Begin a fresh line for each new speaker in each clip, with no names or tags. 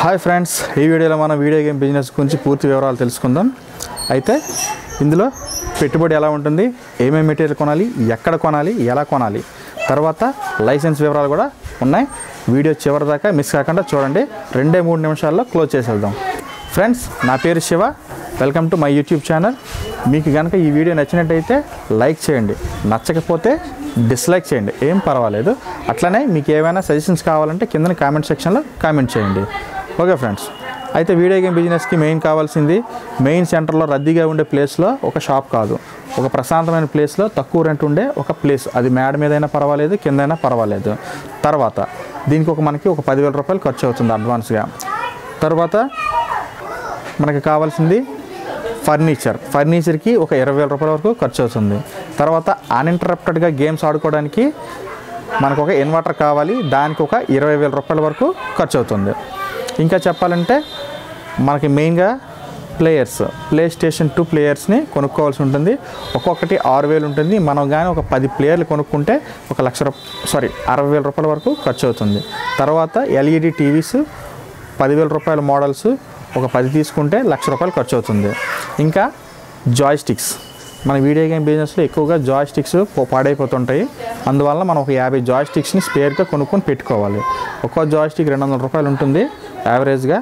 Hi friends ఈ వీడియోలో మనం వీడియో గేమ్ బిజినెస్ గురించి పూర్తి వివరాలు తెలుసుకుందాం. అయితే ఇందులో పెట్టుబడి ఎలా ఉంటుంది ఏమేమి మెటీరియల్ కొనాలి ఎక్కడ కొనాలి ఎలా కొనాలి తర్వాత లైసెన్స్ వివరాలు కూడా ఉన్నాయి. వీడియో చివరి దాకా మిస్ కాకుండా చూడండి రెండే మూడు నిమిషాల్లో క్లోజ్ చేసేద్దాం. ఫ్రెండ్స్ నా పేరు Shiva welcome to my YouTube channel. మీకు కనుక ఈ వీడియో నచ్చినట్టయితే లైక్ చేయండి నచ్చకపోతే డిస్లైక్ చేయండి ఏం పర్వాలేదు. అట్లనే మీకు ఏమైనా సజెషన్స్ కావాలంటే కింద కామెంట్ సెక్షన్లో కామెంట్ చేయండి. Okay friends. అయితే వీడియో గేమ్ బిజినెస్కి మెయిన్ కావాల్సింది మెయిన్ సెంటర్లో రద్దీగా ఉండే ప్లేస్లో ఒక షాప్ కాదు. ఒక ప్రశాంతమైన ప్లేస్లో తక్కువ రెంట్ ఉండే ఒక ప్లేస్. అది మేడ మీదైనా పర్వాలేదు కిందైనా పర్వాలేదు. తర్వాత దీనికి ఒక మనకి ఒక పదివేల రూపాయలు ఖర్చు అవుతుంది అడ్వాన్స్గా. తర్వాత మనకి కావాల్సింది ఫర్నిచర్. ఫర్నిచర్కి ఒక ఇరవై వేల రూపాయల వరకు ఖర్చు అవుతుంది. తర్వాత అన్ఇంటరప్టెడ్గా గేమ్స్ ఆడుకోవడానికి మనకు ఒక ఇన్వర్టర్ కావాలి దానికి ఒక ఇరవై వేల రూపాయల వరకు ఖర్చు అవుతుంది. ఇంకా చెప్పాలంటే మనకి మెయిన్గా ప్లేయర్స్ ప్లే స్టేషన్ టూ ప్లేయర్స్ని కొనుక్కోవాల్సి ఉంటుంది. ఒక్కొక్కటి ఆరు వేలు ఉంటుంది. మనం కానీ ఒక పది ప్లేయర్లు కొనుక్కుంటే ఒక లక్ష రూపాయ సారీ అరవై వేల రూపాయల వరకు ఖర్చు అవుతుంది తర్వాత ఎల్ఈడి టీవీస్ పదివేల రూపాయల మోడల్స్ ఒక పది తీసుకుంటే లక్ష రూపాయలు ఖర్చు అవుతుంది ఇంకా జాయ్ స్టిక్స్ మన వీడియో గేమ్ బిజినెస్లో ఎక్కువగా జాయ్ స్టిక్స్ పాడైపోతుంటాయి. అందువల్ల మనం ఒక యాభై జాయ్ స్టిక్స్ని స్పేర్గా కొనుక్కొని పెట్టుకోవాలి. ఒక్కో జాయ్ స్టిక్ రెండు వందల రూపాయలు ఉంటుంది. యావరేజ్గా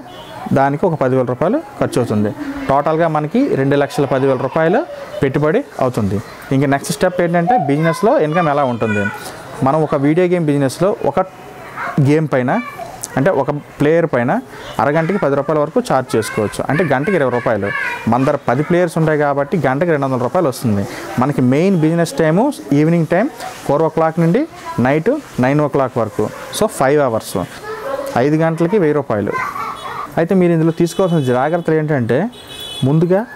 దానికి ఒక పదివేల రూపాయలు ఖర్చు అవుతుంది టోటల్గా మనకి రెండు లక్షల పదివేల రూపాయలు పెట్టుబడి అవుతుంది. ఇంకా నెక్స్ట్ స్టెప్ ఏంటంటే బిజినెస్లో ఇన్కమ్ ఎలా ఉంటుంది? మనం ఒక వీడియో గేమ్ బిజినెస్లో ఒక గేమ్ పైన అంటే ఒక ప్లేయర్ పైన అరగంటకి పది రూపాయల వరకు ఛార్జ్ చేసుకోవచ్చు. అంటే గంటకి ఇరవై రూపాయలు. మన దగ్గర పది ప్లేయర్స్ ఉంటాయి కాబట్టి గంటకి రెండు వందల రూపాయలు వస్తుంది. మనకి main business time evening time four o'clock నుండి నైట్ నైన్ ఓ క్లాక్ వరకు. So five hours. ఐదు గంటలకి వెయ్యి రూపాయలు. అయితే మీరు ఇందులో తీసుకోవాల్సిన జాగ్రత్తలు ఏంటంటే ముందుగా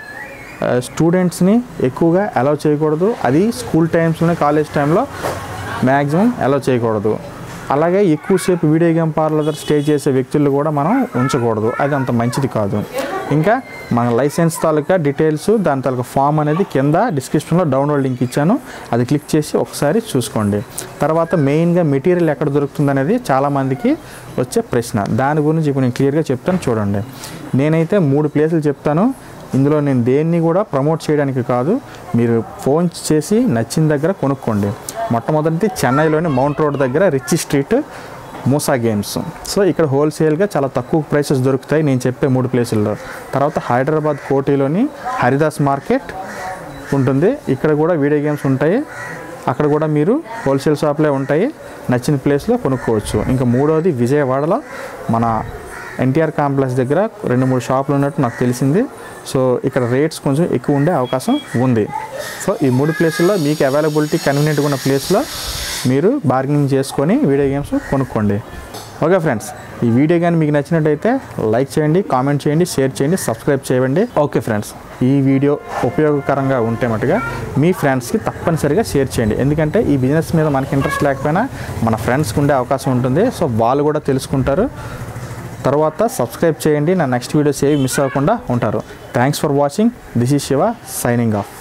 స్టూడెంట్స్ని ఎక్కువగా అలౌ చేయకూడదు. అది స్కూల్ టైమ్స్లోనే కాలేజ్ టైంలో మ్యాక్సిమం అలౌ చేయకూడదు. అలాగే ఎక్కువసేపు వీడియో గేమ్ పార్లర్ స్టే చేసే వ్యక్తులు కూడా మనం ఉంచకూడదు. అది అంత మంచిది కాదు. ఇంకా మన లైసెన్స్ తాలూకా డీటెయిల్స్ దాని తాలూకా ఫామ్ అనేది కింద డిస్క్రిప్షన్లో డౌన్లోడ్ లింక్ ఇచ్చాను. అది క్లిక్ చేసి ఒకసారి చూసుకోండి. తర్వాత మెయిన్గా మెటీరియల్ ఎక్కడ దొరుకుతుంది అనేది చాలామందికి వచ్చే ప్రశ్న. దాని గురించి ఇప్పుడు నేను క్లియర్గా చెప్తాను చూడండి. నేనైతే మూడు ప్లేసులు చెప్తాను. ఇందులో నేను దేన్ని కూడా ప్రమోట్ చేయడానికి కాదు. మీరు ఫోన్ చేసి నచ్చిన దగ్గర కొనుక్కోండి. మొట్టమొదటిది చెన్నైలోని మౌంట్ రోడ్ దగ్గర rich street Musa games. So ఇక్కడ హోల్సేల్గా చాలా తక్కువ ప్రైసెస్ దొరుకుతాయి. నేను చెప్పే మూడు ప్లేసుల్లో. తర్వాత హైదరాబాద్ కోటిలోని హరిదాస్ మార్కెట్ ఉంటుంది. ఇక్కడ కూడా వీడియో గేమ్స్ ఉంటాయి. అక్కడ కూడా మీరు హోల్సేల్ షాప్లే ఉంటాయి. నచ్చిన ప్లేస్లో కొనుక్కోవచ్చు. ఇంకా మూడోది విజయవాడలో మన ఎన్టీఆర్ కాంప్లెక్స్ దగ్గర రెండు మూడు షాపులు ఉన్నట్టు నాకు తెలిసింది. సో ఇక్కడ రేట్స్ కొంచెం ఎక్కువ ఉండే అవకాశం ఉంది. సో ఈ మూడు ప్లేసుల్లో మీకు అవైలబిలిటీ కన్వీనియంట్గా ఉన్న ప్లేస్లో మీరు బార్గెనింగ్ చేసుకొని వీడియో గేమ్స్ కొనుక్కోండి. ఓకే ఫ్రెండ్స్ ఈ వీడియో కానీ మీకు నచ్చినట్టయితే లైక్ చేయండి కామెంట్ చేయండి షేర్ చేయండి సబ్స్క్రైబ్ చేయండి. ఓకే ఫ్రెండ్స్ ఈ వీడియో ఉపయోగకరంగా ఉంటే మటుగా మీ ఫ్రెండ్స్కి తప్పనిసరిగా షేర్ చేయండి. ఎందుకంటే ఈ బిజినెస్ మీద మనకి ఇంట్రెస్ట్ లేకపోయినా మన ఫ్రెండ్స్కి ఉండే అవకాశం ఉంటుంది. సో వాళ్ళు కూడా తెలుసుకుంటారు. తర్వాత సబ్స్క్రైబ్ చేయండి. నా నెక్స్ట్ వీడియోస్ ఏవి మిస్ అవ్వకుండా ఉంటారు. Thanks for watching this is Shiva signing off